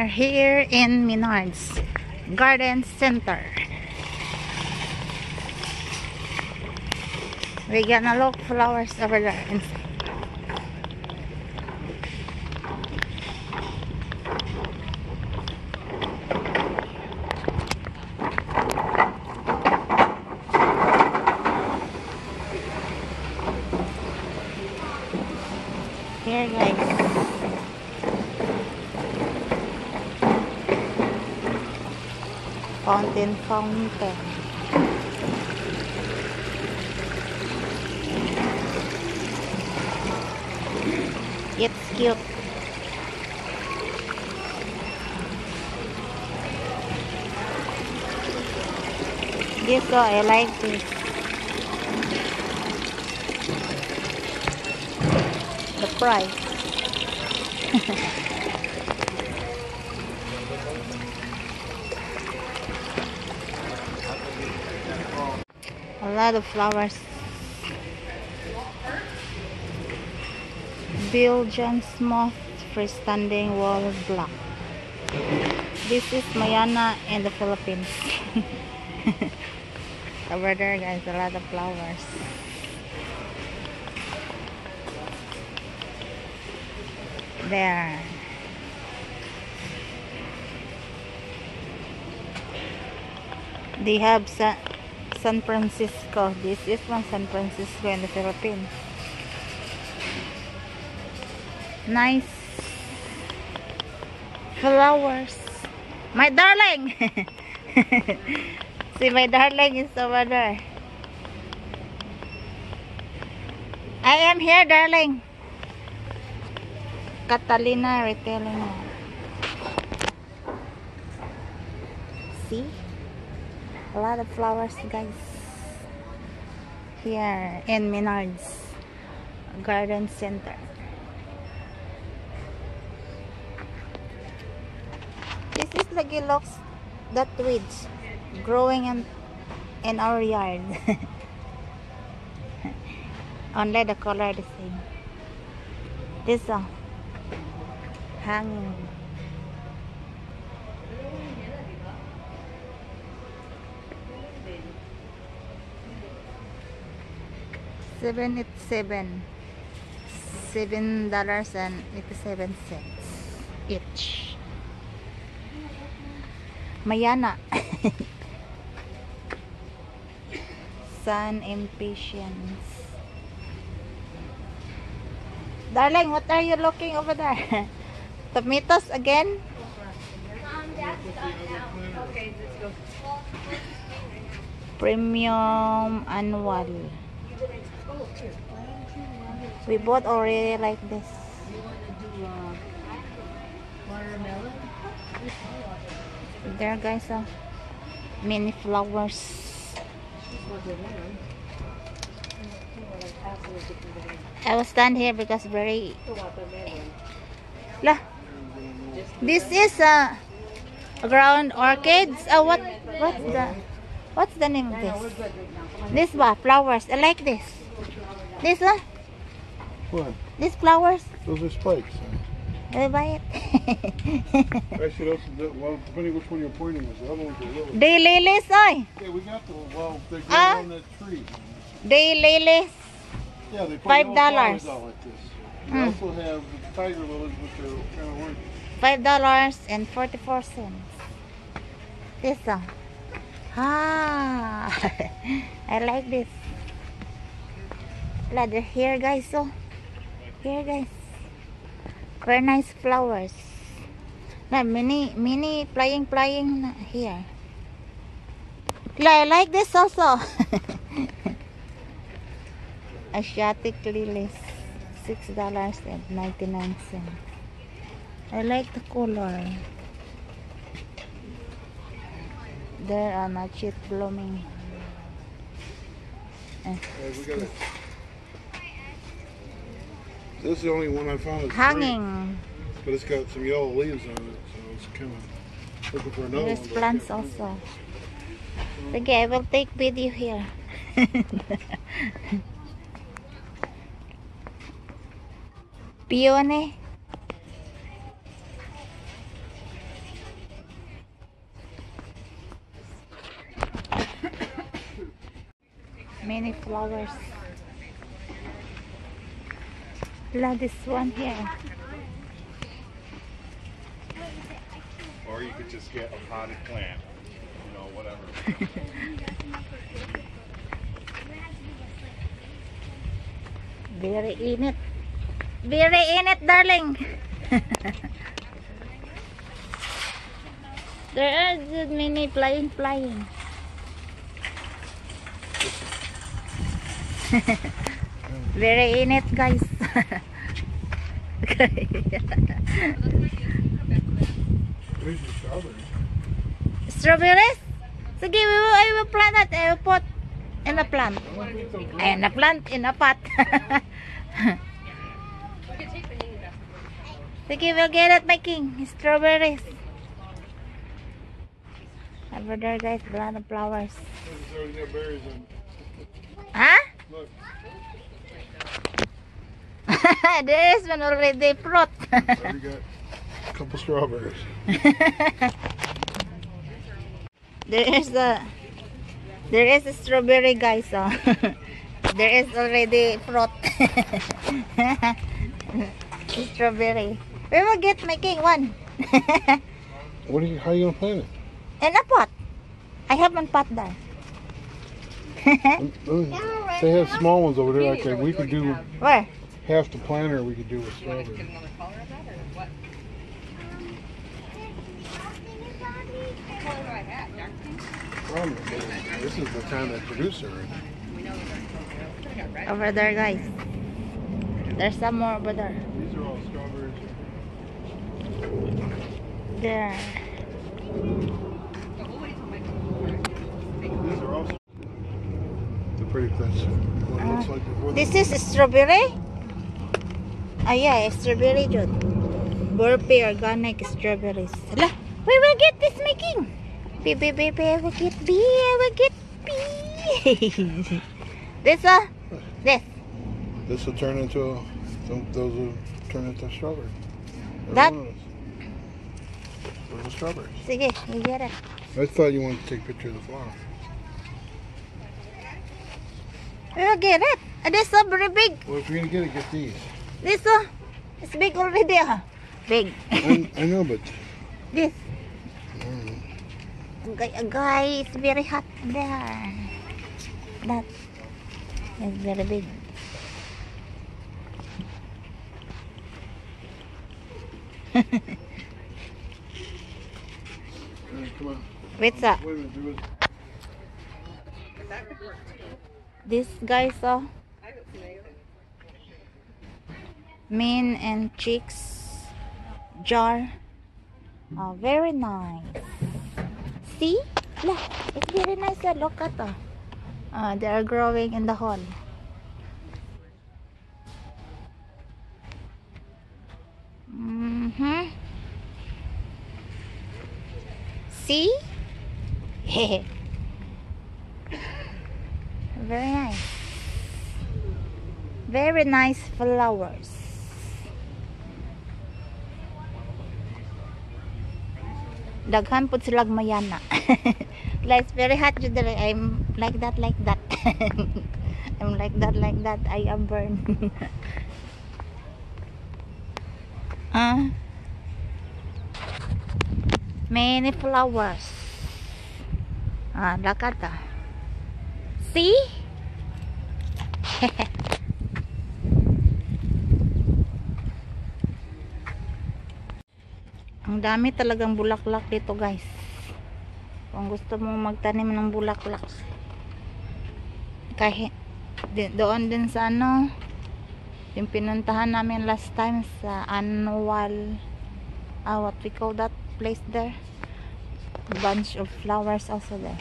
Are here in Menards Garden Center. We're gonna look flowers over there. inside. Here guys. Fountain fountain. It's cute. This one, I like this. The price. Lot of flowers. Belgian moth freestanding wall block. This is Mayana in the Philippines. Over there guys, a lot of flowers. There. They have San Francisco. This is from San Francisco in the Philippines. Nice flowers. My darling! See, my darling is over there. I am here, darling. Catalina Retailing. See? A lot of flowers, guys. Here in Menards Garden Center. This is the gilox that weeds growing in, in our yard. Only the color the same. This one. Hanging. Seven eight seven. Seven dollars and eighty-seven cents each. Mayana. Sun impatience. Darling, what are you looking over there? Tomatoes again? Premium annual. We bought already like this. There guys, uh, many flowers. I will stand here because very lah. This is uh, ground orchids. Oh, what what's the what's the name of this? This one flowers. I like this. This one. What? These flowers. Those are spikes. I buy it. Actually, those, the, well, depending which one you're pointing at, the other ones are little. Day lilies, oy. Yeah, we got the, well, they grow Ah. on that tree. Day lilies. Yeah, they put Five dollars. flowers like this. We Mm. also have the tiger lilies, which are kind of orange. Five dollars and forty-four cents. This one. Ah, I like this. Ladder here, guys. So here, guys. Very nice flowers. Na mini, mini flying, flying here. I like this also. Asiatic lilies, six dollars and ninety-nine cents. I like the color. There are not yet blooming. This is the only one I found that's green, hanging. but it's got some yellow leaves on it, so it's kind of looking for another There's one. plants also. Okay, I will take video here. Peony. Flowers. La, this one here. Or you could just get a potted plant. You know, whatever. Very init. Very init, darling. there are many flying, flying. Very init, guys. These are strawberries. Strawberries? Sige, we will, I will plant it. I will put in a plant. And a plant in a pot. Sige, we'll get it making strawberries. Over there, guys, lot of flowers. It's already got berries in. Huh? Look, there is one already fruit. already got a couple strawberries. there is a there is a strawberry, guys. Oh. there is already fruit. strawberry. We will get making one. What are you? How you gonna plant it? In a pot. I have one pot there. They have small ones over there. Like that. we could do Where? half the planter. We could do with strawberry. Problem is, This is the time they produce. Over there, guys. There's some more over there. These are all strawberries. There. These are all. The pretty that's what it looks like before. This is strawberry? Ah, yeah, strawberry jud. Burpee organic strawberries. Hala, we will get this making. Be, be, be, be, will get B, I will get B. this, uh, this. This will turn into a, those will turn into strawberry. That- one of those. Those are strawberries. Sige, you get it. I thought you wanted to take a picture of the flower. We will get it. This is very big. Well, if you're gonna get it, get these. This, uh, it's big already, ah. Big. I, I know, but this. mm, Agay, agay, it's very hot there. That is very big. come on. Wait, sir. Wait a minute. This guys are mean and chicks jar are very nice. See? Look, it's very nice. Look at that. Uh, they are growing in the hall. Mm-hmm. See? Very nice. Very nice flowers. Daghan pud sila mayana. like very hot dere. I'm like that like that. I'm like that like that. I am burned. Ah. Many flowers. Ah, lakad ah. See? Ang dami talagang bulaklak dito guys. Kung gusto mo magtanim ng bulaklak. Kahit doon din sa ano, yung pinuntahan namin last time sa annual, ah, what we call that place there? Bunch of flowers also there.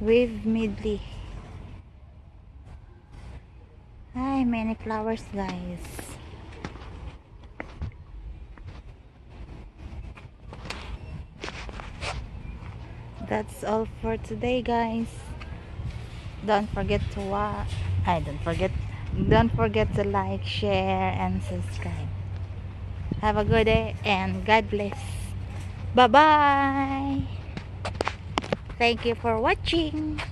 Wave medley. Hi, many flowers, guys. That's all for today, guys. Don't forget to watch. I don't forget. Don't forget to like, share, and subscribe. Have a good day and God bless. Bye bye. Thank you for watching.